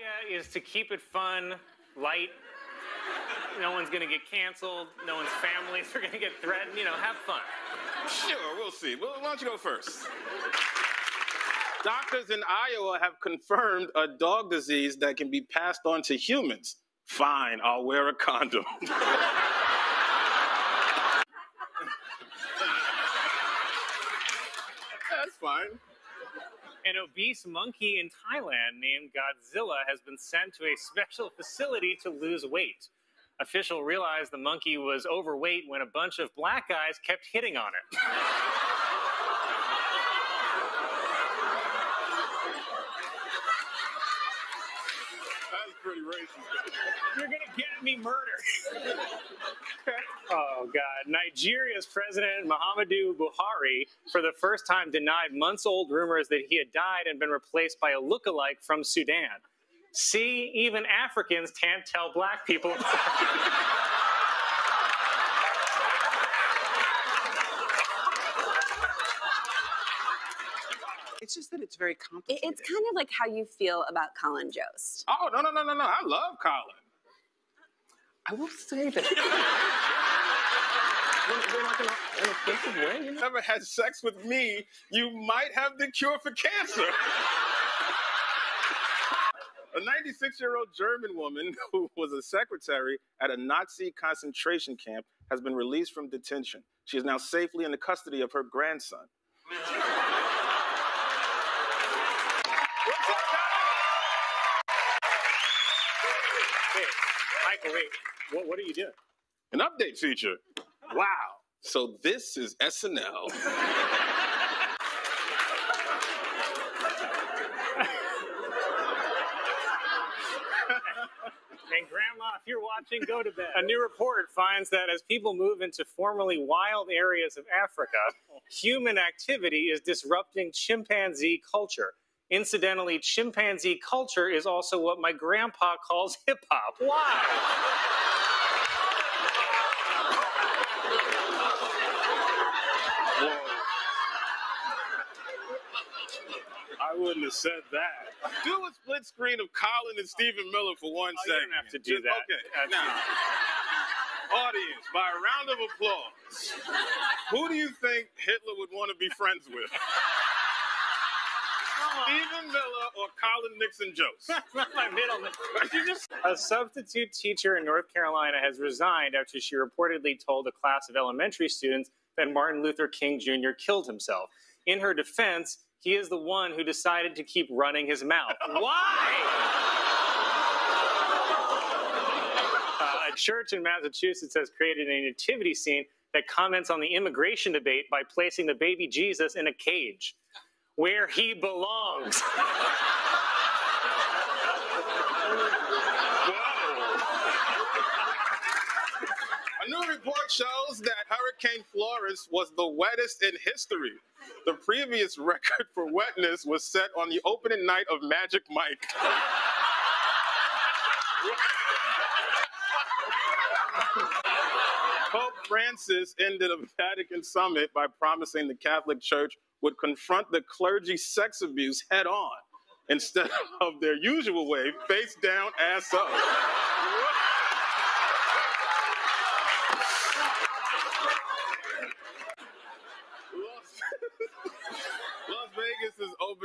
Yeah, is to keep it fun, light. No one's gonna get canceled. No one's families are gonna get threatened. You know, have fun. Sure, we'll see. Well, why don't you go first? Doctors in Iowa have confirmed a dog disease that can be passed on to humans. Fine, I'll wear a condom. That's fine. An obese monkey in Thailand named Godzilla has been sent to a special facility to lose weight. Official realized the monkey was overweight when a bunch of black guys kept hitting on it. That's pretty racist. You're gonna get me murdered. Oh God! Nigeria's president Muhammadu Buhari, for the first time, denied months-old rumors that he had died and been replaced by a look-alike from Sudan. See, even Africans can't tell black people. It's just that it's very complicated. It's kind of like how you feel about Colin Jost. Oh, no, no, no, no, no. I love Colin. I will say that. We're- we're like in a- in a offensive way, you know? Never had sex with me, you might have the cure for cancer. A 96 year old German woman who was a secretary at a Nazi concentration camp has been released from detention. She is now safely in the custody of her grandson. Wait, Michael, wait. What, what are you doing? An update feature. Wow. So this is SNL. And Grandma, if you're watching, go to bed. A new report finds that as people move into formerly wild areas of Africa, human activity is disrupting chimpanzee culture. Incidentally, chimpanzee culture is also what my grandpa calls hip hop. Why? Wouldn't have said that. Do a split screen of Colin and Stephen Miller for one Oh, you don't have to do Just- that. Okay. That's- Now, audience, by a round of applause, who do you think Hitler would want to be friends with? Stephen Miller or Colin Nixon Jost? That's not my middle name. You just- A substitute teacher in North Carolina has resigned after she reportedly told a class of elementary students that Martin Luther King Jr. killed himself. In her defense, he is the one who decided to keep running his mouth. Why? Uh, a church in Massachusetts has created a nativity scene that comments on the immigration debate by placing the baby Jesus in a cage where he belongs. A new report shows that Hurricane Florence was the wettest in history. The previous record for wetness was set on the opening night of Magic Mike. Pope Francis ended a Vatican summit by promising the Catholic Church would confront the clergy sex abuse head on instead of their usual way, face down, ass up.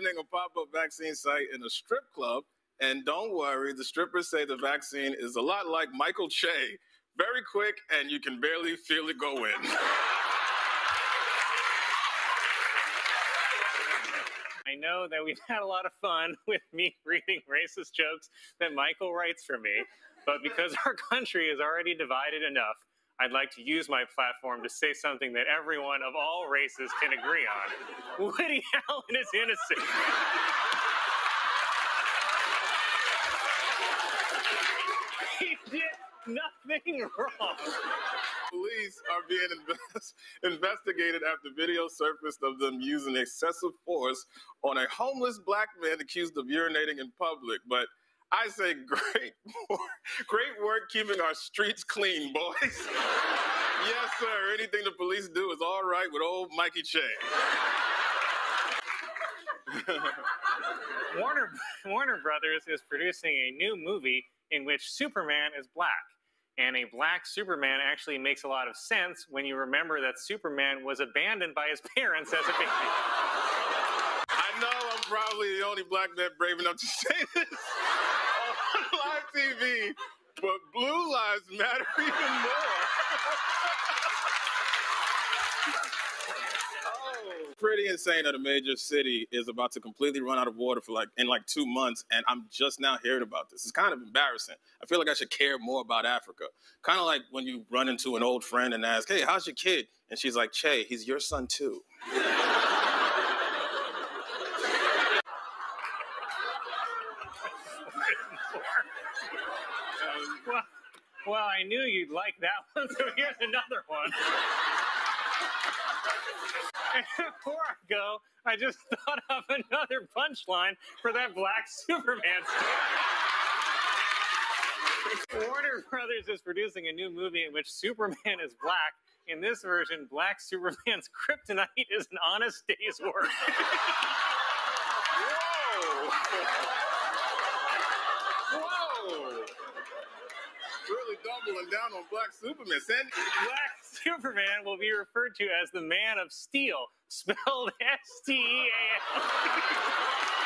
Opening a pop-up vaccine site in a strip club, and don't worry, the strippers say the vaccine is a lot like Michael Che, very quick, and you can barely feel it go in. I know that we've had a lot of fun with me reading racist jokes that Michael writes for me, but because our country is already divided enough, I'd like to use my platform to say something that everyone of all races can agree on. Woody Allen is innocent. he did nothing wrong. Police are being invest- investigated after video surfaced of them using excessive force on a homeless black man accused of urinating in public. But I say, great, great work keeping our streets clean, boys. yes, sir. Anything the police do is all right with old Mikey Che. Warner Warner Brothers is producing a new movie in which Superman is black. And a black Superman actually makes a lot of sense when you remember that Superman was abandoned by his parents as a baby. I know I'm probably the only black man brave enough to say this TV, but blue lives matter even more. oh, pretty insane that a major city is about to completely run out of water for like in like two months, and I'm just now hearing about this. It's kind of embarrassing. I feel like I should care more about Africa. Kind of like when you run into an old friend and ask, "Hey, how's your kid?" and she's like, "Che, he's your son too." well, I knew you'd like that one, so here's another one. And before I go, I just thought of another punchline for that black Superman story. Warner Brothers is producing a new movie in which Superman is black. In this version, black Superman's kryptonite is an honest day's work. Whoa! Whoa! Really doubling down on Black Superman. Send Black Superman will be referred to as the Man of Steel, spelled S T E A L.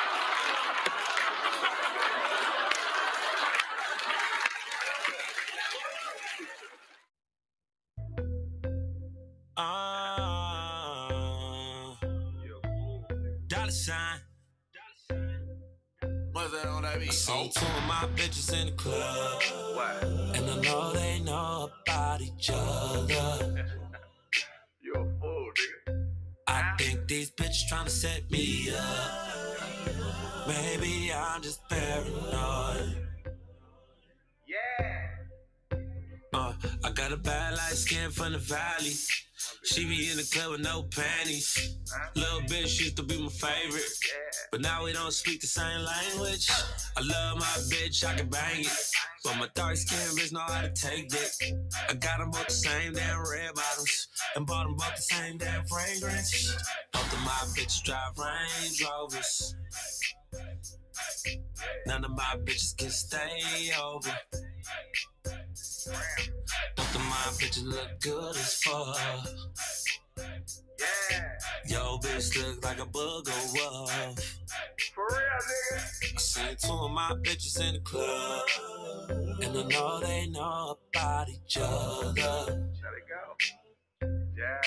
I seen two of my bitches in the club. And I know they know about each other. You a fool, nigga. I think these bitches trying to set me up. Maybe I'm just paranoid. Yeah. Uh, I got a bad light skin from the valley. She be in the club with no panties. Little bitch used to be my favorite. But now we don't speak the same language. I love my bitch, I can bang it. But my dark skin bitch know how to take it. I got them both the same damn red bottoms. And bought them both the same damn fragrance. Both of my bitches drive Range Rovers. None of my bitches can stay over. Both of my bitches look good as fuck. Yeah. Yo, bitch look like a booger wolf. For real, nigga. I seen two of my bitches in the club. And I know they know about each other. Let it go. Yeah.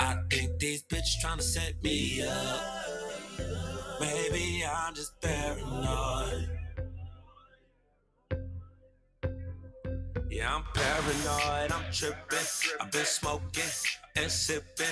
I think these bitches trying to set me up. Maybe I'm just paranoid. Yeah, I'm paranoid, I'm tripping. I've been smoking and sipping.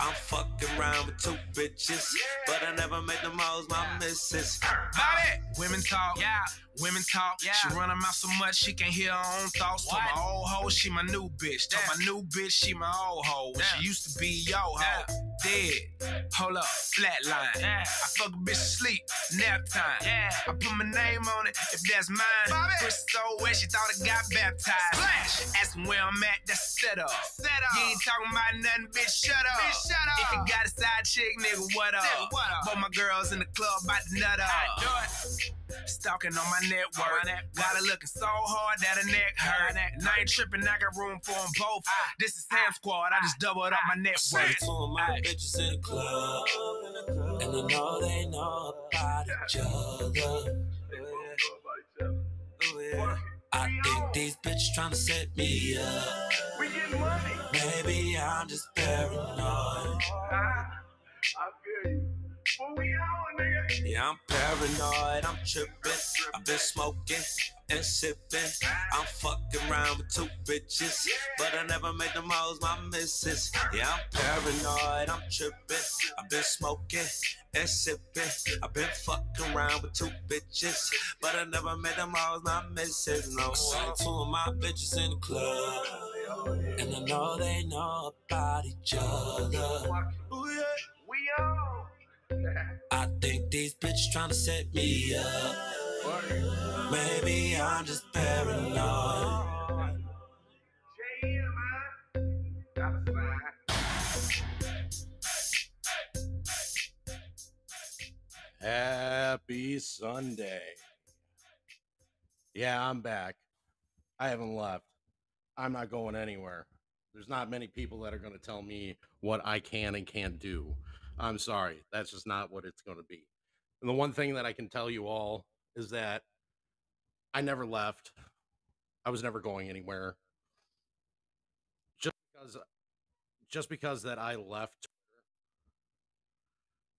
I'm fucking around with two bitches, but I never made the most my missus. Bobby! Women talk, yeah. Women talk, yeah. She run her mouth so much she can hear her own thoughts. Told my old hoe she my new bitch. Told my new bitch she my old hoe. When she used to be yo hoe. Dead. Hold up, flatline. I fuck a bitch sleep, nap time. Yeah. I put my name on it if that's mine. Bobby. Push so wet she thought I got baptized. Splash. Ask where I'm at, that's set up. Set up. You ain't talking about nothing, bitch. Shut up. Bitch, shut up. If you got a side chick, nigga, what up? what up? Both my girls in the club about to nut up. I do it. Stalking on my network. Got her looking so hard that her neck hurt. And I ain't tripping, I got room for them both. Ah. This is Sam ah. Squad, I just doubled up ah. my net Seen worth. two of my bitches in the club. And I know they know about each other. Oh, yeah. I think these bitches trying to set me up. We get money. Maybe I'm just paranoid. Ah, I feel you. What we on, nigga? Yeah, I'm paranoid, I'm tripping. I've been smoking and sipping. I'm fucking around with two bitches, but I never made them most my missus. Yeah, I'm paranoid, I'm tripping. I've been smoking and sipping. I've been fucking around with two bitches, but I never made them most my missus. No, I seen two of my bitches in the club, and I know they know about each other. Ooh, yeah. These bitches trying to set me up. Maybe I'm just paranoid. Happy Sunday. Yeah, I'm back. I haven't left. I'm not going anywhere. There's not many people that are going to tell me what I can and can't do. I'm sorry. That's just not what it's going to be. And the one thing that I can tell you all is that I never left. I was never going anywhere. Just because uh, just because that I left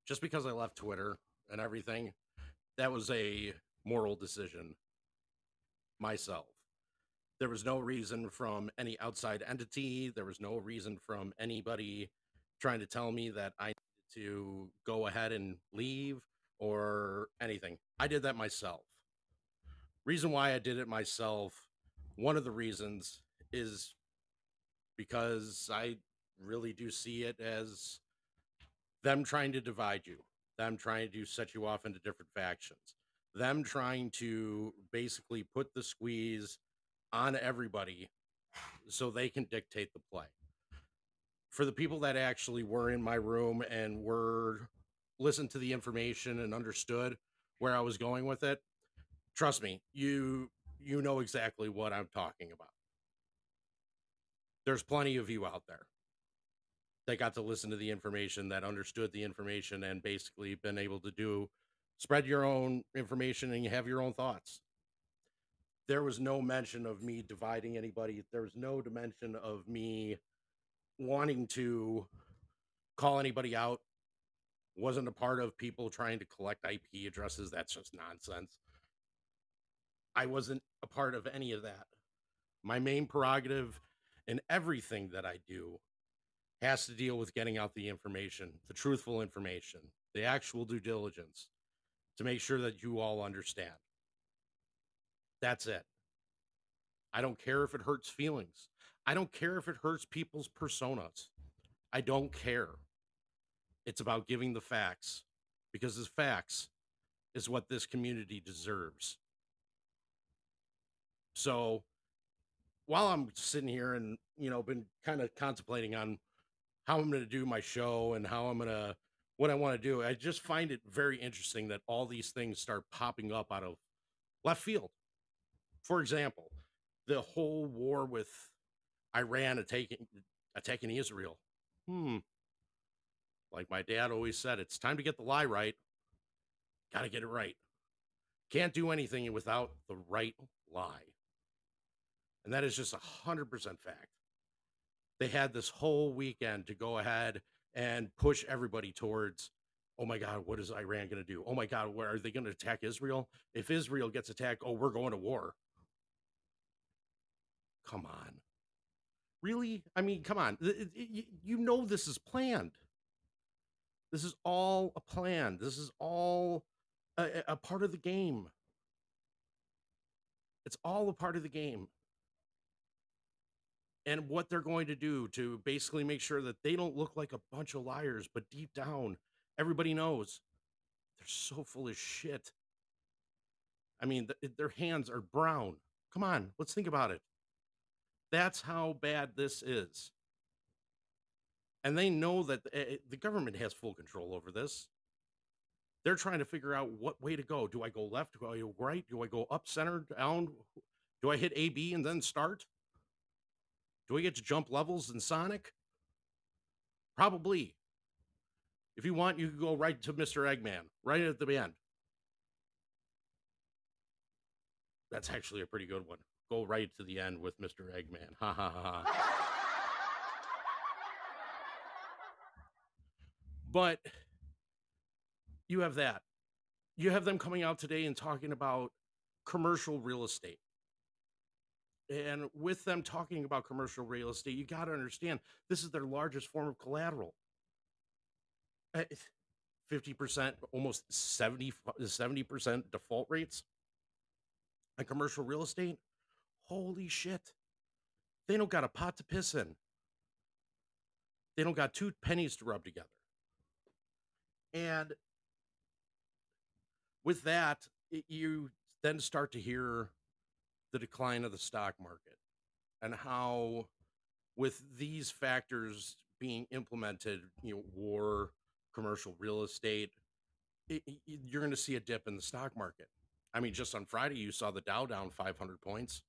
just because I left Twitter and everything, that was a moral decision myself. There was no reason from any outside entity, there was no reason from anybody trying to tell me that I needed to go ahead and leave or anything. I did that myself. Reason why I did it myself, one of the reasons is because I really do see it as them trying to divide you, them trying to set you off into different factions, them trying to basically put the squeeze on everybody so they can dictate the play. For the people that actually were in my room and were listened to the information and understood where I was going with it, trust me, you you know exactly what I'm talking about. There's plenty of you out there that got to listen to the information, that understood the information, and basically been able to do spread your own information and you have your own thoughts. There was no mention of me dividing anybody. There was no dimension of me wanting to call anybody out. Wasn't a part of people trying to collect IP addresses. That's just nonsense. I wasn't a part of any of that. My main prerogative in everything that I do has to deal with getting out the information, the truthful information, the actual due diligence to make sure that you all understand. That's it. I don't care if it hurts feelings. I don't care if it hurts people's personas. I don't care. It's about giving the facts because the facts is what this community deserves. So while I'm sitting here and, you know, been kind of contemplating on how I'm going to do my show and how I'm going to what I want to do. I just find it very interesting that all these things start popping up out of left field. For example, the whole war with Iran attacking attacking Israel. Hmm. Like my dad always said, it's time to get the lie right. Got to get it right. Can't do anything without the right lie. And that is just a hundred percent fact. They had this whole weekend to go ahead and push everybody towards oh my god what is iran going to do? Oh my god where are they going to attack israel? If israel gets attacked oh we're going to war. Come on. Really? I mean come on. You know this is planned this is all a plan this is all a, a part of the game it's all a part of the game and what they're going to do to basically make sure that they don't look like a bunch of liars, but deep down, everybody knows they're so full of shit. I mean, th- their hands are brown. Come on, let's think about it. That's how bad this is. And they know that uh, the government has full control over this. They're trying to figure out what way to go. Do I go left? Do I go right? Do I go up, center, down? Do I hit A, B, and then start? Do I get to jump levels in Sonic? Probably. If you want, you can go right to Mr. Eggman, right at the end. That's actually a pretty good one. Go right to the end with Mr. Eggman. Ha ha ha ha. But you have that. You have them coming out today and talking about commercial real estate and with them talking about commercial real estate, you got to understand this is their largest form of collateral. 50%, eh, almost 70, 70% default rates on commercial real estate. Holy shit. They don't got a pot to piss in. They don't got two pennies to rub together. And with that, it, you then start to hear the decline of the stock market and how with these factors being implemented, you know, war, commercial real estate, it, it- you're going to see a dip in the stock market. I mean, just on Friday, you saw the Dow down 500 points.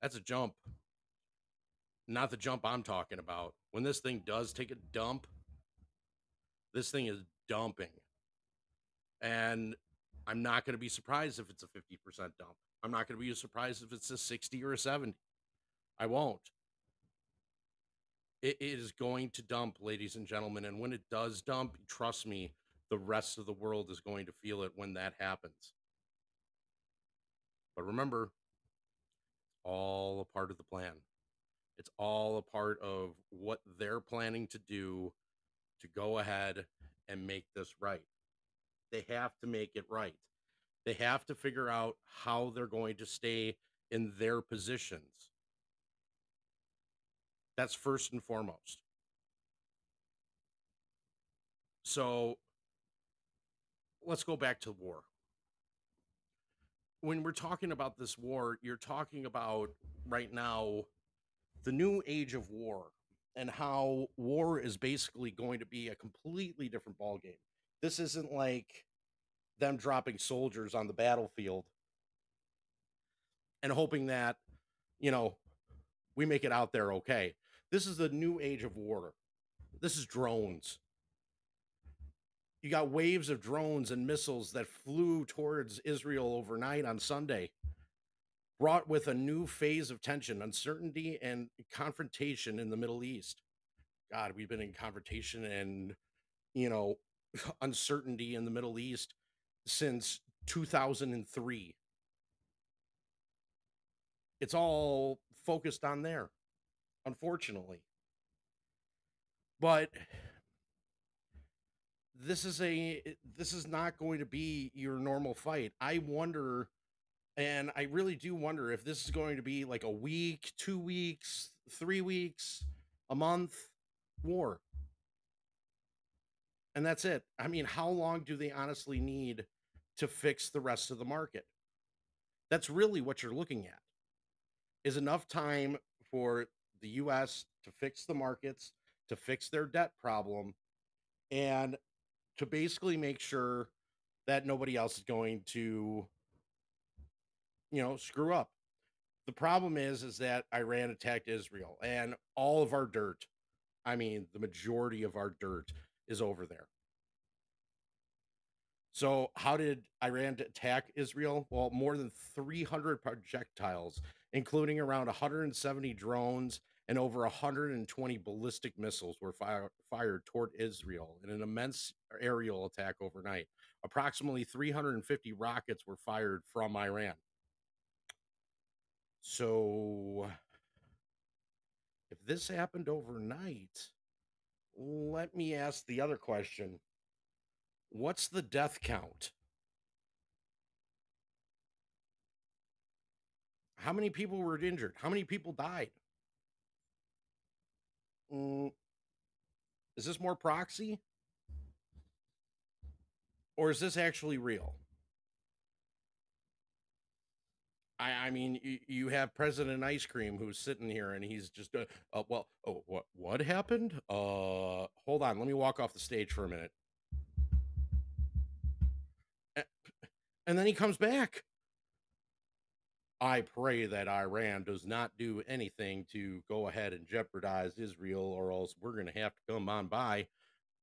That's a jump. Not the jump I'm talking about. When this thing does take a dump, this thing is dumping. And I'm not going to be surprised if it's a 50% dump. I'm not going to be surprised if it's a 60 or a 70. I won't. It is going to dump, ladies and gentlemen. And when it does dump, trust me, the rest of the world is going to feel it when that happens. But remember, all a part of the plan. It's all a part of what they're planning to do to go ahead and make this right. They have to make it right. They have to figure out how they're going to stay in their positions. That's first and foremost. So let's go back to war. When we're talking about this war, you're talking about right now the new age of war and how war is basically going to be a completely different ballgame. This isn't like them dropping soldiers on the battlefield and hoping that, you know, we make it out there okay. This is the new age of war. This is drones. You got waves of drones and missiles that flew towards Israel overnight on Sunday, brought with a new phase of tension, uncertainty, and confrontation in the Middle East. God, we've been in confrontation and, you know, uncertainty in the Middle East since 2003. It's all focused on there, unfortunately. But this is a this is not going to be your normal fight. I wonder and I really do wonder if this is going to be like a week, 2 weeks, 3 weeks, a month war. And that's it. I mean, how long do they honestly need to fix the rest of the market? That's really what you're looking at. Is enough time for the US to fix the markets, to fix their debt problem, and to basically make sure that nobody else is going to you know screw up the problem is is that iran attacked israel and all of our dirt i mean the majority of our dirt is over there so how did iran attack israel well more than 300 projectiles including around 170 drones and over 120 ballistic missiles were fire, fired toward Israel in an immense aerial attack overnight. Approximately 350 rockets were fired from Iran. So, if this happened overnight, let me ask the other question What's the death count? How many people were injured? How many people died? Mm, is this more proxy? Or is this actually real? I, I mean, you, you have President Ice Cream who's sitting here and he's just, uh, uh, well, oh, what, what happened? Uh, hold on, let me walk off the stage for a minute. And then he comes back. I pray that Iran does not do anything to go ahead and jeopardize Israel, or else we're going to have to come on by.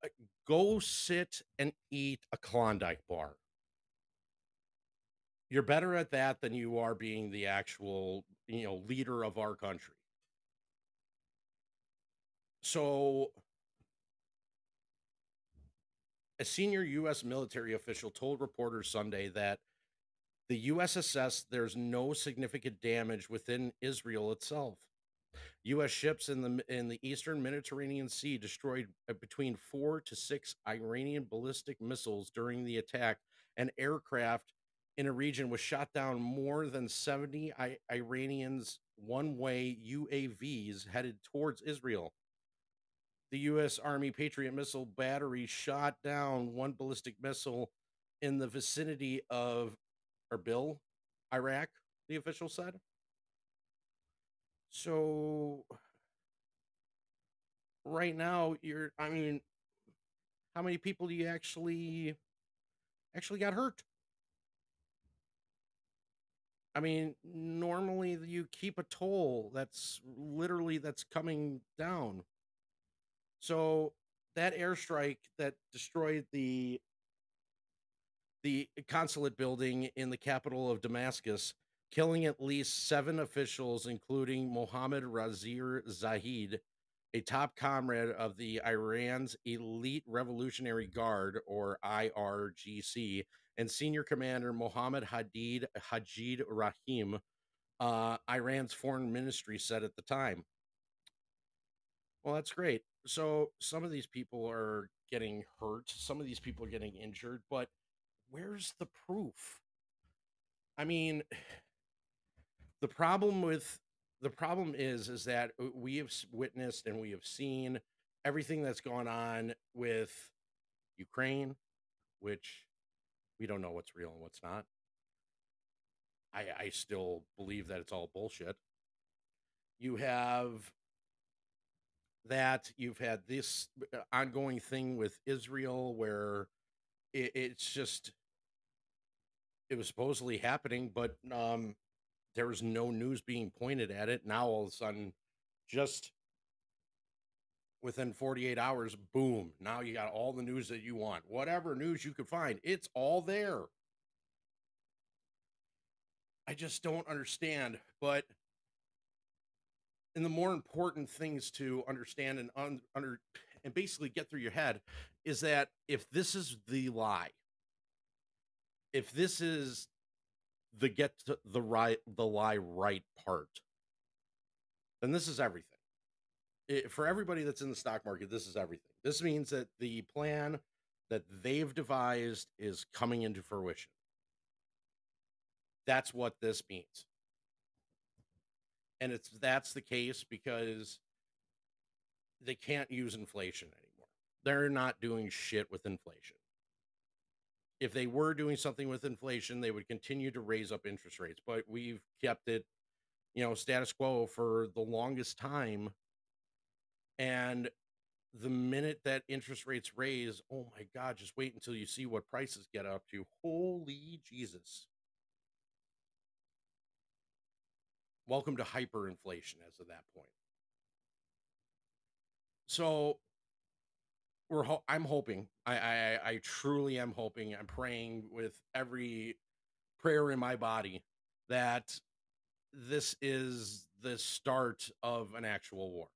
Uh, Go sit and eat a Klondike bar. You're better at that than you are being the actual, you know, leader of our country. So, a senior U.S. military official told reporters Sunday that the U.S. assessed there's no significant damage within Israel itself. U.S. ships in the in the eastern Mediterranean Sea destroyed uh, between four to six Iranian ballistic missiles during the attack, and aircraft in a region was shot down more than 70 I- Iranians one-way UAVs headed towards Israel. The U.S. Army Patriot missile battery shot down one ballistic missile in the vicinity of Erbil, Iraq, the official said. So right now you're I mean how many people do you actually actually got hurt. I mean, normally you keep a toll that's literally that's coming down. So that airstrike that destroyed the the consulate building in the capital of Damascus, killing at least seven officials, including Mohammed Razir Zahid, a top comrade of the Iran's Elite Revolutionary Guard, or IRGC, and senior commander Mohammed Hadid Hajid Rahim, uh, Iran's foreign ministry said at the time. Well, that's great. So some of these people are getting hurt, some of these people are getting injured, but where's the proof? I mean, the problem with the problem is is that we have witnessed and we have seen everything that's gone on with Ukraine, which we don't know what's real and what's not. I I still believe that it's all bullshit. You have that you've had this ongoing thing with Israel where it, it's just it was supposedly happening, but um there was no news being pointed at it. Now all of a sudden, just within 48 hours, boom, now you got all the news that you want. Whatever news you could find, it's all there. I just don't understand. But and the more important things to understand and un, under and basically get through your head is that if this is the lie, if this is the get the right the lie right part, then this is everything. It, for everybody that's in the stock market, this is everything. This means that the plan that they've devised is coming into fruition. That's what this means. And it's that's the case because they can't use inflation anymore. They're not doing shit with inflation. If they were doing something with inflation, they would continue to raise up interest rates, but we've kept it, you know, status quo for the longest time. And the minute that interest rates raise, oh my God, just wait until you see what prices get up to. Holy Jesus. Welcome to hyperinflation as of that point. So we're ho- I'm hoping I, I I truly am hoping I'm praying with every prayer in my body that this is the start of an actual war.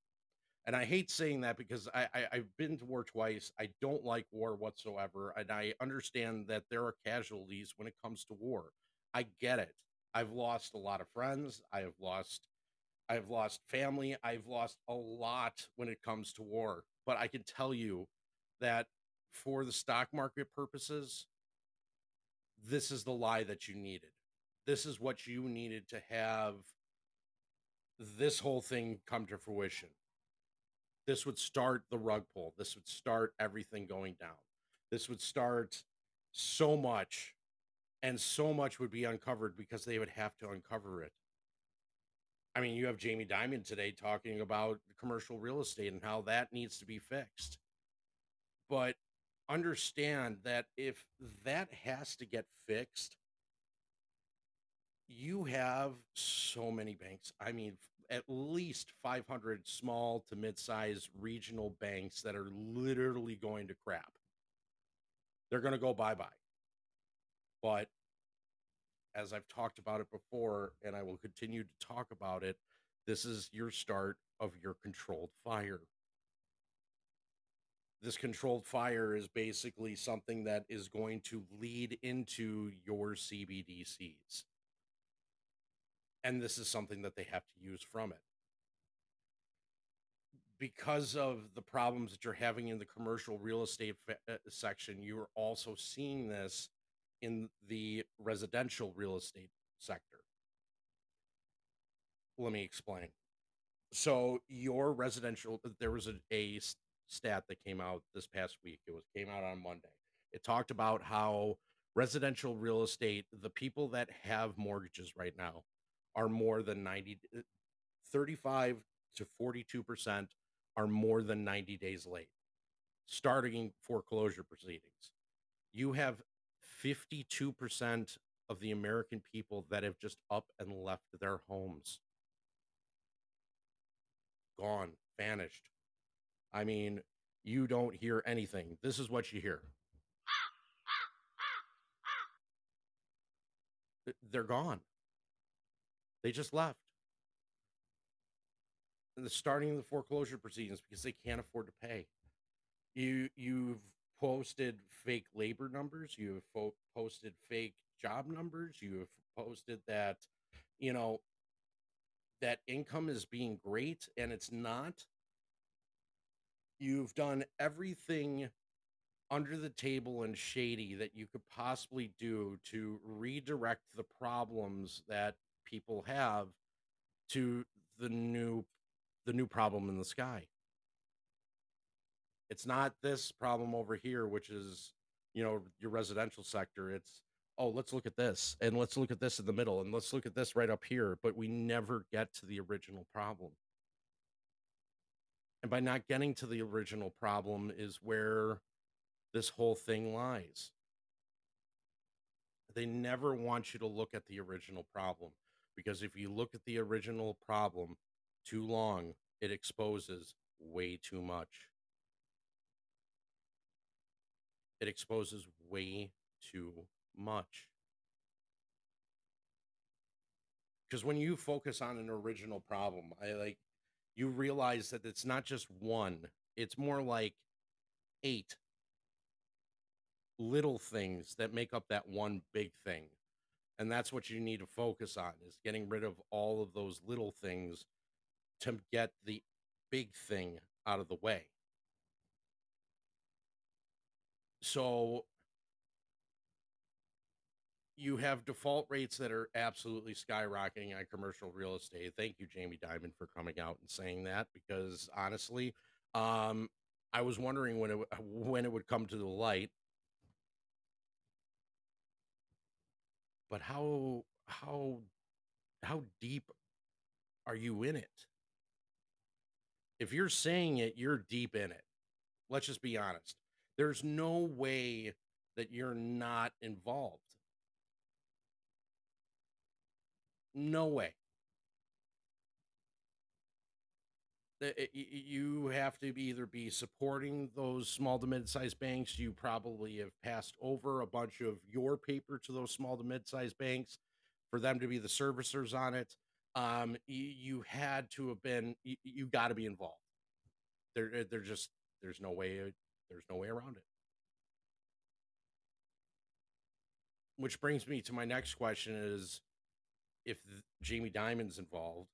And I hate saying that because I, I I've been to war twice. I don't like war whatsoever, and I understand that there are casualties when it comes to war. I get it. I've lost a lot of friends. I have lost I've lost family. I've lost a lot when it comes to war. But I can tell you that for the stock market purposes, this is the lie that you needed. This is what you needed to have this whole thing come to fruition. This would start the rug pull. This would start everything going down. This would start so much, and so much would be uncovered because they would have to uncover it. I mean, you have Jamie Dimon today talking about commercial real estate and how that needs to be fixed. But understand that if that has to get fixed, you have so many banks. I mean, at least 500 small to mid-sized regional banks that are literally going to crap. They're going to go bye-bye. But as I've talked about it before, and I will continue to talk about it, this is your start of your controlled fire. This controlled fire is basically something that is going to lead into your CBDCs. And this is something that they have to use from it. Because of the problems that you're having in the commercial real estate fa- uh, section, you're also seeing this in the residential real estate sector. Let me explain. So your residential, there was a, a stat that came out this past week. It was came out on Monday. It talked about how residential real estate, the people that have mortgages right now, are more than 90, uh, 35 to 42 percent are more than 90 days late, starting foreclosure proceedings. You have 52% of the American people that have just up and left their homes. Gone, vanished. I mean, you don't hear anything. This is what you hear. They're gone. They just left. And the starting of the foreclosure proceedings because they can't afford to pay. You you've posted fake labor numbers. You have fo- posted fake job numbers. You have posted that, you know, that income is being great and it's not. You've done everything under the table and shady that you could possibly do to redirect the problems that people have to the new the new problem in the sky. It's not this problem over here which is you know your residential sector. It's oh let's look at this and let's look at this in the middle and let's look at this right up here but we never get to the original problem. And by not getting to the original problem is where this whole thing lies. They never want you to look at the original problem because if you look at the original problem too long it exposes way too much it exposes way too much. Because when you focus on an original problem, I like you realize that it's not just one, it's more like eight little things that make up that one big thing. And that's what you need to focus on is getting rid of all of those little things to get the big thing out of the way. so you have default rates that are absolutely skyrocketing on commercial real estate. Thank you, Jamie Dimon, for coming out and saying that because honestly, um, I was wondering when it when it would come to the light. But how how how deep are you in it? If you're saying it, you're deep in it. Let's just be honest. There's no way that you're not involved. No way. You have to be either be supporting those small to mid-sized banks. You probably have passed over a bunch of your paper to those small to mid-sized banks for them to be the servicers on it. Um, you, had to have been. You, you got to be involved. There, there just there's no way there's no way around it. Which brings me to my next question is if Jamie Dimon's involved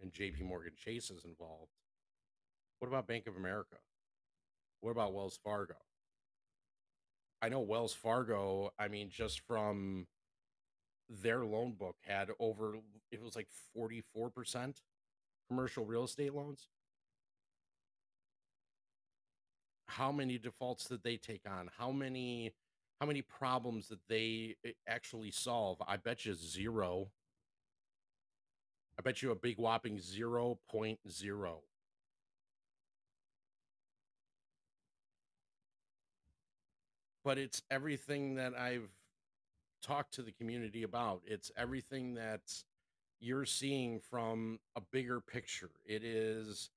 and JP Morgan Chase is involved, what about Bank of America? What about Wells Fargo? I know Wells Fargo, I mean, just from their loan book had over, it was like 44% commercial real estate loans. how many defaults did they take on how many how many problems did they eh, actually solve i bet you zero i bet you a big whopping 0.0 but it's everything that i've talked to the community about it's everything that you're seeing from a bigger picture it is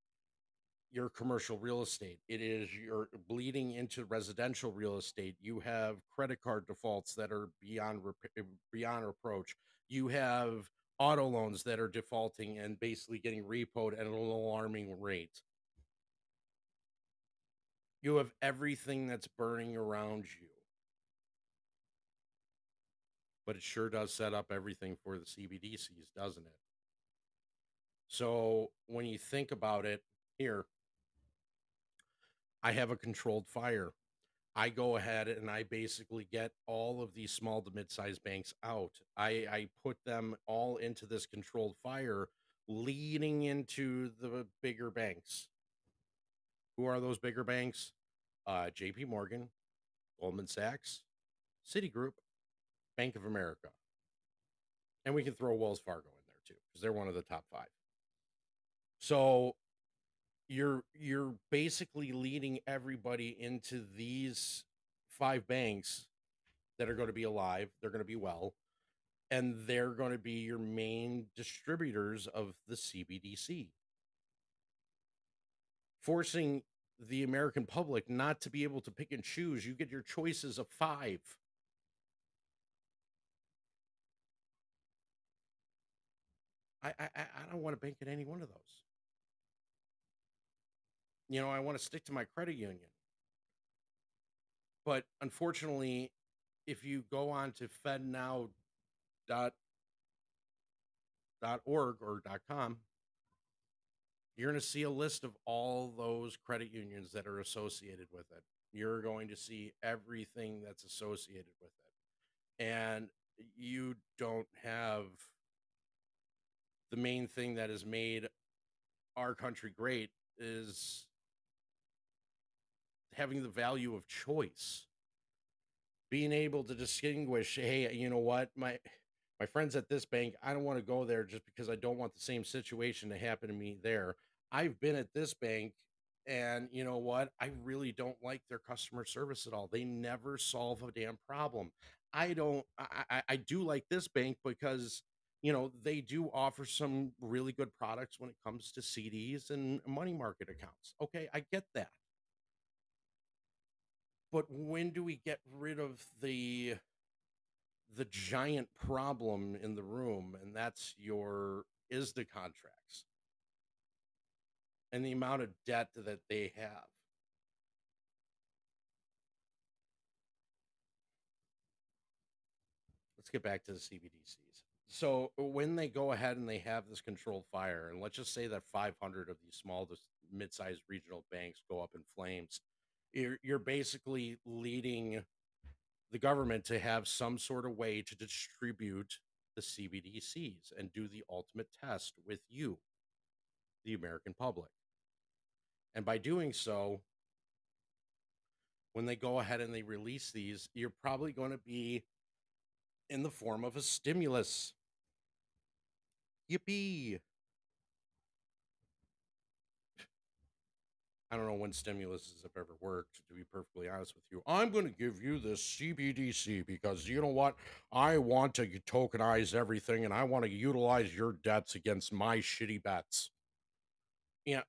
your commercial real estate. It is your bleeding into residential real estate. You have credit card defaults that are beyond beyond reproach. You have auto loans that are defaulting and basically getting repoed at an alarming rate. You have everything that's burning around you. But it sure does set up everything for the CBDCs, doesn't it? So when you think about it, here, I have a controlled fire. I go ahead and I basically get all of these small to mid-sized banks out. I, I put them all into this controlled fire, leading into the bigger banks. Who are those bigger banks? Uh, J.P. Morgan, Goldman Sachs, Citigroup, Bank of America, and we can throw Wells Fargo in there too because they're one of the top five. So you're you're basically leading everybody into these five banks that are going to be alive, they're going to be well, and they're going to be your main distributors of the CBDC. Forcing the American public not to be able to pick and choose, you get your choices of five. I, I, I don't want to bank at any one of those. You know, I want to stick to my credit union. But unfortunately, if you go on to fednow dot dot org or com, you're going to see a list of all those credit unions that are associated with it. You're going to see everything that's associated with it. And you don't have the main thing that has made our country great is having the value of choice. Being able to distinguish hey you know what? My my friends at this bank i don't want to go there just because i don't want the same situation to happen to me there. I've been at this bank and you know what? I really don't like their customer service at all. They never solve a damn problem. I don't i i, do like this bank because you know they do offer some really good products when it comes to cds and money market accounts. Okay i get that but when do we get rid of the the giant problem in the room and that's your is the contracts? And the amount of debt that they have. Let's get back to the cbdc's so when they go ahead and they have this controlled fire and let's just say that 500 of these small to mid-sized regional banks go up in flames you're, you're basically leading the government to have some sort of way to distribute the CBDCs and do the ultimate test with you, the American public. And by doing so, when they go ahead and they release these, you're probably going to be in the form of a stimulus. Yippee! I don't know when stimuluses have ever worked, to be perfectly honest with you. I'm going to give you this CBDC because you know what? I want to tokenize everything and I want to utilize your debts against my shitty bets. Yeah,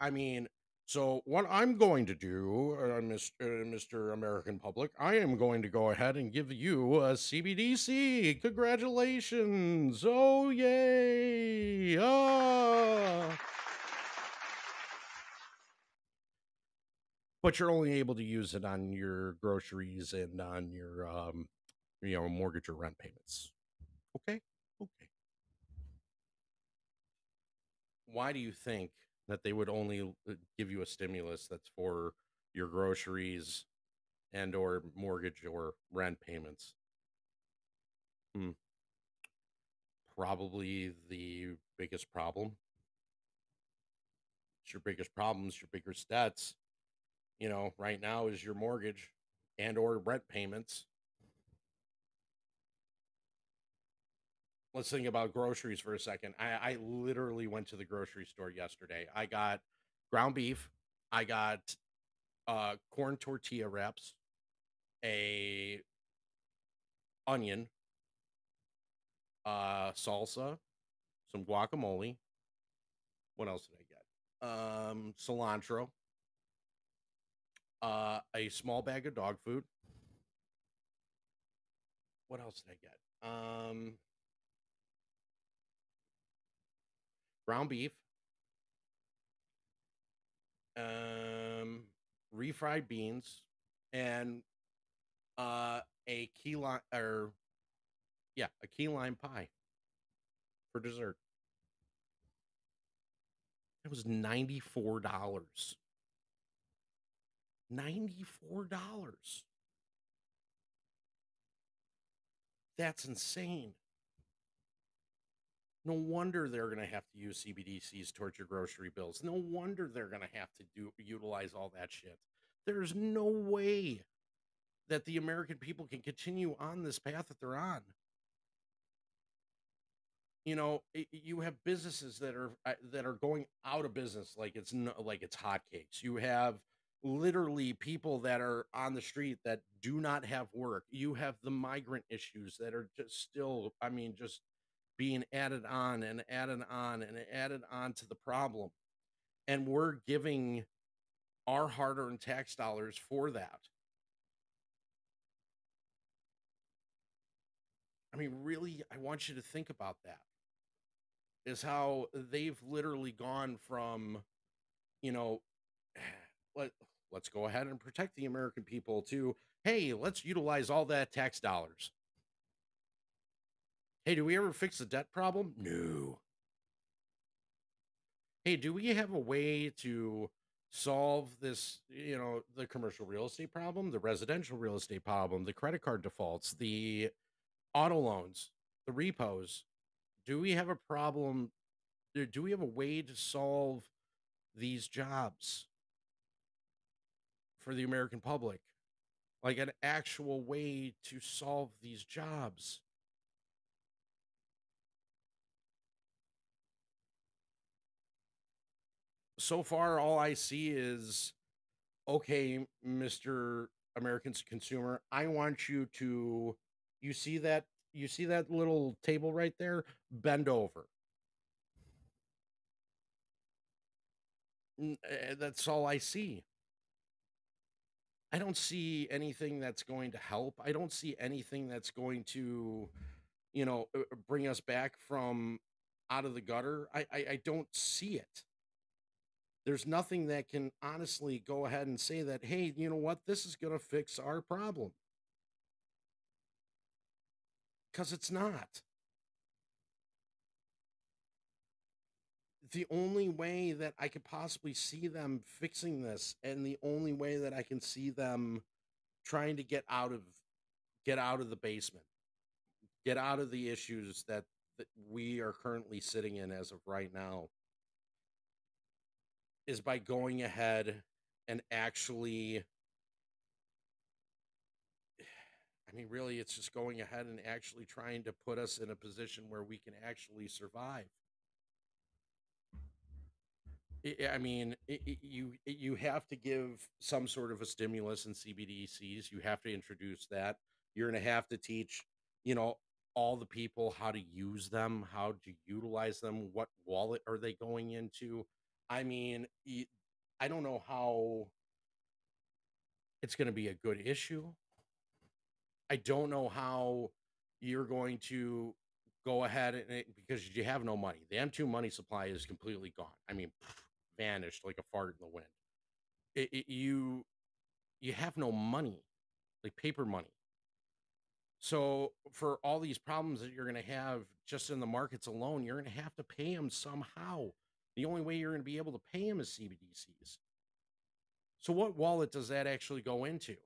I mean, so what I'm going to do, uh, Mr. Uh, Mr. American Public, I am going to go ahead and give you a CBDC. Congratulations! Oh yay! Ah! But you're only able to use it on your groceries and on your um you know mortgage or rent payments. Okay okay. Why do you think that they would only uh, give you a stimulus that's for your groceries and or mortgage or rent payments? Hmm. probably the biggest problem. It's your biggest problems your biggest debts you know, right now is your mortgage and or rent payments. Let's think about groceries for a second. I, I literally went to the grocery store yesterday. I got ground beef. I got uh, corn tortilla wraps, a onion, uh, salsa, some guacamole. What else did I get? Um, cilantro, uh, a small bag of dog food. What else did I get? Um, ground beef, um, refried beans, and uh, a key lime or yeah, a key lime pie for dessert. It was ninety four dollars. $94. That's insane. No wonder they're going to have to use CBDCs towards your grocery bills. No wonder they're going to have to do utilize all that shit. There's no way that the American people can continue on this path that they're on. You know, it, you have businesses that are uh, that are going out of business like it's no, like it's hotcakes. You have literally people that are on the street that do not have work. You have the migrant issues that are just still, I mean, just being added on and added on and added on to the problem. And we're giving our hard earned tax dollars for that. I mean, really, I want you to think about that. Is how they've literally gone from, you know, let, let's go ahead and protect the American people to, hey, let's utilize all that tax dollars. Hey, do we ever fix the debt problem? No. Hey, do we have a way to solve this, you know, the commercial real estate problem, the residential real estate problem, the credit card defaults, the auto loans, the repos? Do we have a problem? Do do we have a way to solve these jobs for the American public? Like an actual way to solve these jobs? so far all I see is okay, Mr. American consumer, I want you to you see that you see that little table right there? Bend over. Eh, That's all I see. I don't see anything that's going to help. I don't see anything that's going to, you know, uh, uh, bring us back from out of the gutter. I, I, I don't see it there's nothing that can honestly go ahead and say that, hey, you know what, this is going to fix our problem. Because it's not. The only way that I could possibly see them fixing this, and the only way that I can see them trying to get out of get out of the basement, get out of the issues that, that we are currently sitting in as of right now is by going ahead and actually I mean, really, it's just going ahead and actually trying to put us in a position where we can actually survive. I mean, i i- you you have to give some sort of a stimulus in CBDCs. You have to introduce that. You're going to have to teach, you know, all the people how to use them, how to utilize them, what wallet are they going into. I mean, I don't know how it's going to be a good issue. I don't know how you're going to go ahead and it- because you have no money. The M2 money supply is completely gone. I mean, vanished like a fart in the wind. It, it, you you have no money, like paper money. So for all these problems that you're going to have just in the markets alone, you're going to have to pay them somehow. The only way you're going to be able to pay them is CBDCs. So what wallet does that actually go into?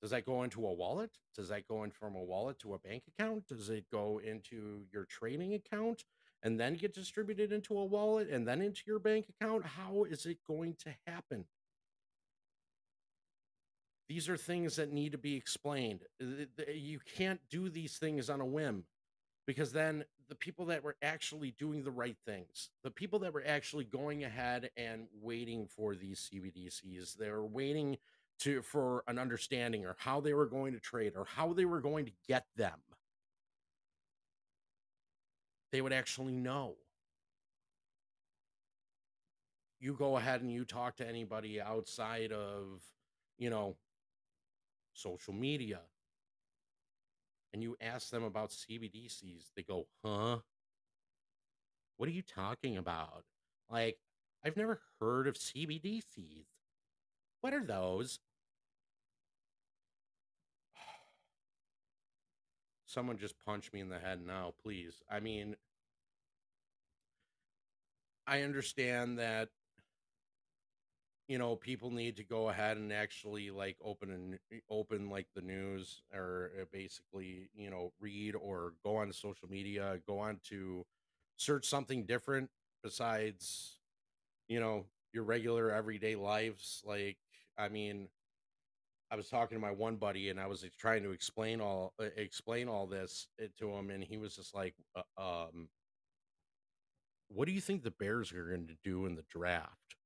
Does that go into a wallet? Does that go in from a wallet to a bank account? Does it go into your trading account and then get distributed into a wallet and then into your bank account? How is it going to happen? These are things that need to be explained. You can't do these things on a whim because then the people that were actually doing the right things, the people that were actually going ahead and waiting for these CBDCs, they were waiting to for an understanding or how they were going to trade or how they were going to get them. They would actually know. You go ahead and you talk to anybody outside of, you know, social media and you ask them about CBDCs, they go, huh? What are you talking about? Like, I've never heard of CBDCs. What are those? Someone just punch me in the head now, please. I mean, I understand that you know people need to go ahead and actually like open and open like the news or uh, basically you know read or go on social media go on to search something different besides you know your regular everyday lives like i mean i was talking to my one buddy and i was trying to explain all uh, explain all this uh, to him and he was just like uh, um what do you think the bears are going to do in the draft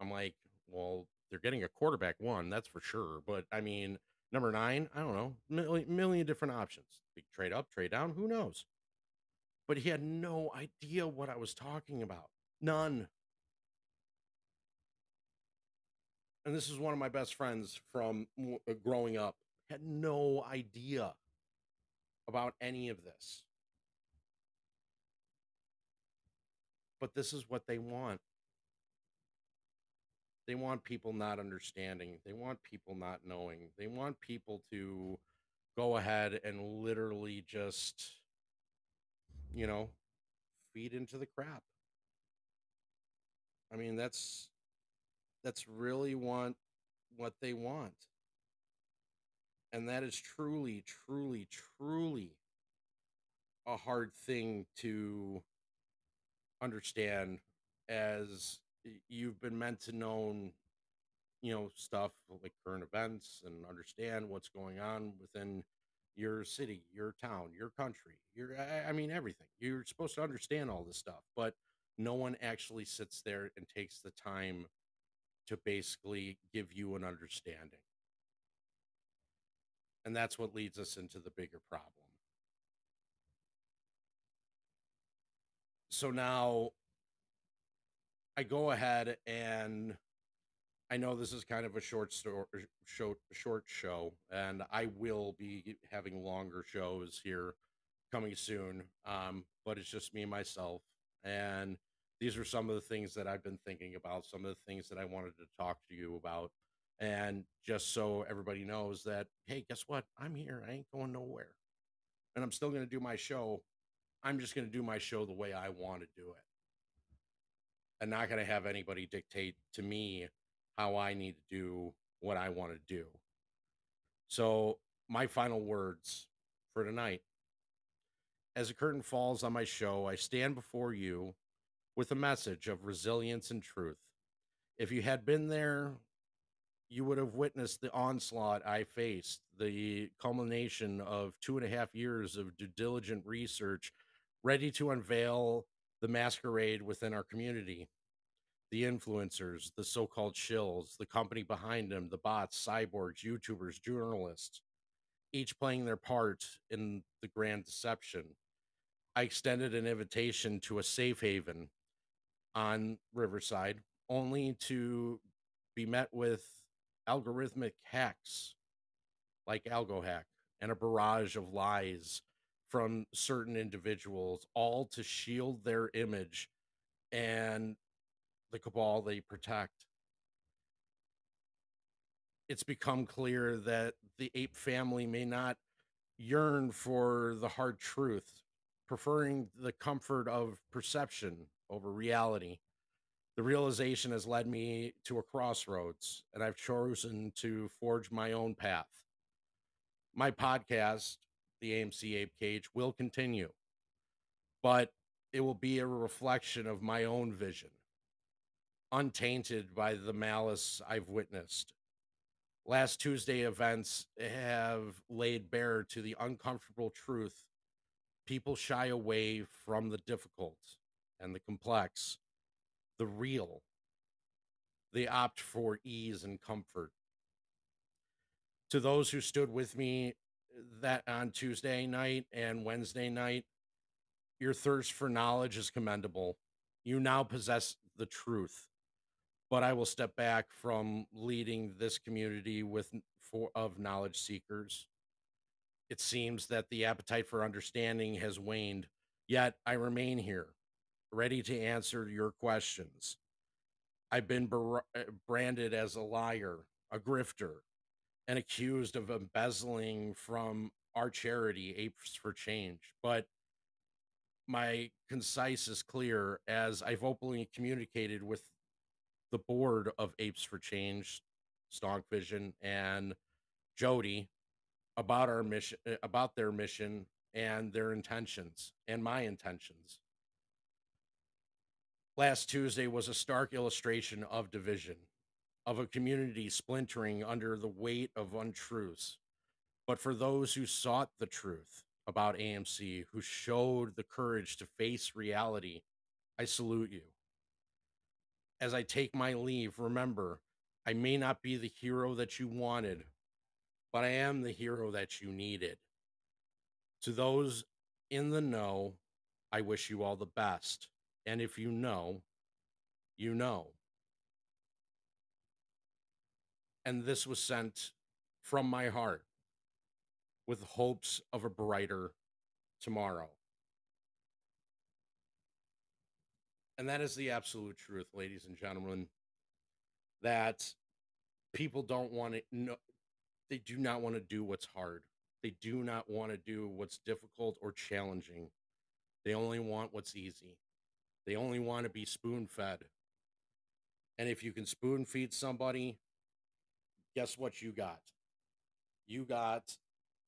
I'm like, well, they're getting a quarterback one, that's for sure. But I mean, number nine, I don't know, million, million different options. Big trade up, trade down, who knows? But he had no idea what I was talking about. None. And this is one of my best friends from uh, growing up. Had no idea about any of this. But this is what they want. They want people not understanding. They want people not knowing. They want people to go ahead and literally just, you know, feed into the crap. I mean, that's that's really want what they want. And that is truly, truly, truly a hard thing to understand as you've been meant to know you know stuff like current events and understand what's going on within your city your town your country your i I mean everything you're supposed to understand all this stuff but no one actually sits there and takes the time to basically give you an understanding and that's what leads us into the bigger problem so now I go ahead and I know this is kind of a short story, short, short show, and I will be having longer shows here coming soon. Um, but it's just me and myself, and these are some of the things that I've been thinking about, some of the things that I wanted to talk to you about, and just so everybody knows that, hey, guess what? I'm here. I ain't going nowhere, and I'm still going to do my show. I'm just going to do my show the way I want to do it and not going to have anybody dictate to me how I need to do what I want to do. So, my final words for tonight as the curtain falls on my show, I stand before you with a message of resilience and truth. If you had been there, you would have witnessed the onslaught I faced, the culmination of two and a half years of due diligent research, ready to unveil the masquerade within our community the influencers, the so called shills, the company behind them, the bots, cyborgs, YouTubers, journalists, each playing their part in the grand deception. I extended an invitation to a safe haven on Riverside only to be met with algorithmic hacks like AlgoHack and a barrage of lies from certain individuals, all to shield their image and the cabal they protect. It's become clear that the ape family may not yearn for the hard truth, preferring the comfort of perception over reality. The realization has led me to a crossroads, and I've chosen to forge my own path. My podcast, The AMC Ape Cage, will continue, but it will be a reflection of my own vision untainted by the malice I've witnessed. Last Tuesday events have laid bare to the uncomfortable truth. People shy away from the difficult and the complex, the real. They opt for ease and comfort. To those who stood with me that on Tuesday night and Wednesday night, your thirst for knowledge is commendable. You now possess the truth but I will step back from leading this community with for of knowledge seekers. It seems that the appetite for understanding has waned, yet I remain here, ready to answer your questions. I've been bar- uh, branded as a liar, a grifter, and accused of embezzling from our charity, Apes for Change. But my concise is clear as I've openly communicated with the board of Apes for Change, Stonk Vision, and Jody about our mission, eh, about their mission and their intentions and my intentions. Last Tuesday was a stark illustration of division, of a community splintering under the weight of untruths. But for those who sought the truth about AMC, who showed the courage to face reality, I salute you. as I take my leave, remember, I may not be the hero that you wanted, but I am the hero that you needed. To those in the know, I wish you all the best. And if you know, you know. And this was sent from my heart with hopes of a brighter tomorrow. And that is the absolute truth, ladies and gentlemen, that people don't want to know, they do not want to do what's hard. They do not want to do what's difficult or challenging. They only want what's easy. They only want to be spoon fed. And if you can spoon feed somebody, guess what you got? You got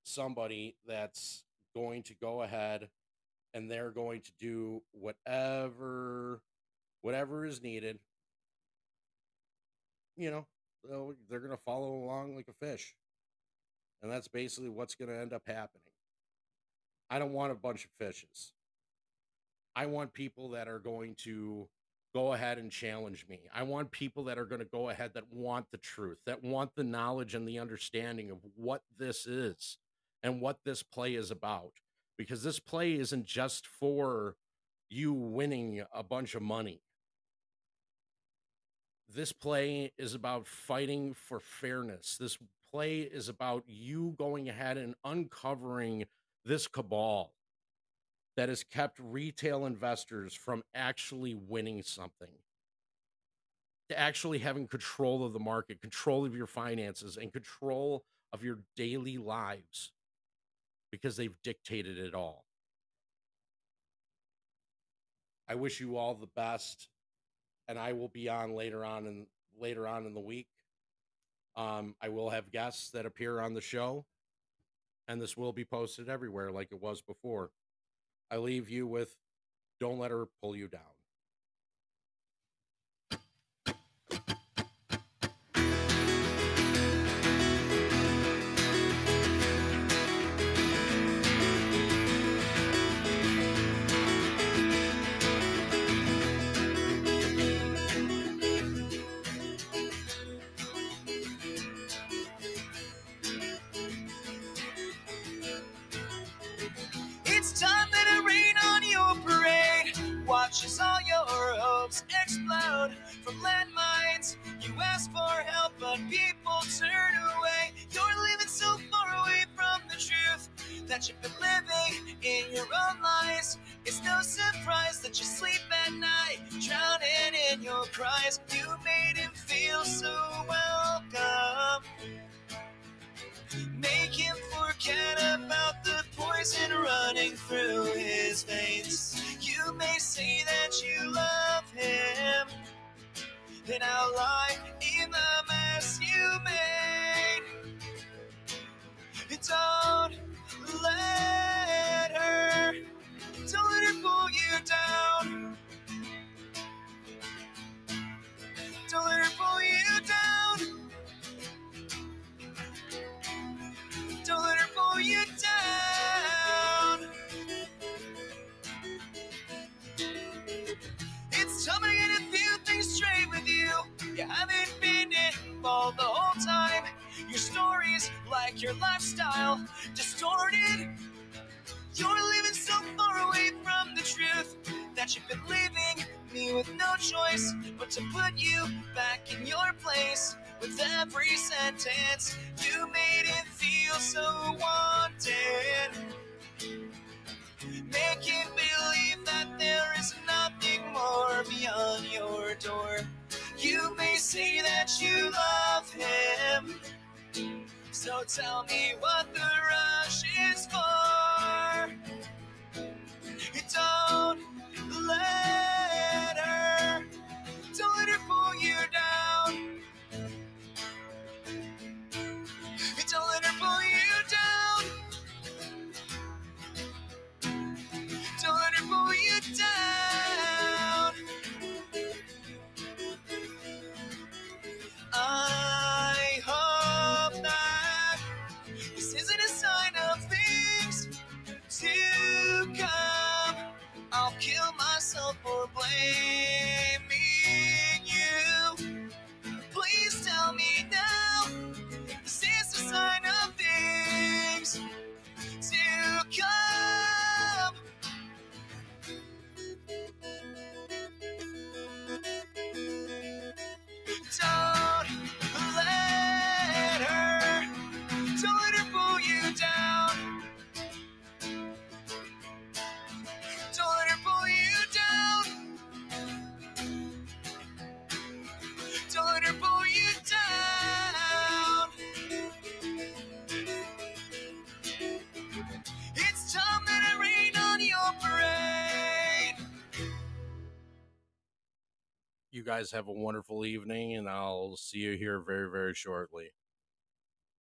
somebody that's going to go ahead and they're going to do whatever whatever is needed. You know, they're going to follow along like a fish. And that's basically what's going to end up happening. I don't want a bunch of fishes. I want people that are going to go ahead and challenge me. I want people that are going to go ahead that want the truth, that want the knowledge and the understanding of what this is and what this play is about. Because this play isn't just for you winning a bunch of money. This play is about fighting for fairness. This play is about you going ahead and uncovering this cabal that has kept retail investors from actually winning something, to actually having control of the market, control of your finances, and control of your daily lives because they've dictated it all. I wish you all the best, and I will be on later on in later on in the week. Um, I will have guests that appear on the show, and this will be posted everywhere like it was before. I leave you with don't let her pull you down. From landmines. You ask for help, but people turn away. You're living so far away from the truth that you've been living in your own lies. It's no surprise that you sleep at night, drowning in your cries. You made him feel so welcome. Make him forget about the poison running through his veins. You may say that you love him, and I'll lie in the mess you made. Don't let her, don't let her pull you down. Involved the whole time. Your stories, like your lifestyle, distorted. You're living so far away from the truth that you've been leaving me with no choice but to put you back in your place. With every sentence, you made it feel so wanted. Making believe that there is nothing more beyond your door. You may say that you love him. So tell me what the rush is for. Guys have a wonderful evening, and I'll see you here very, very shortly.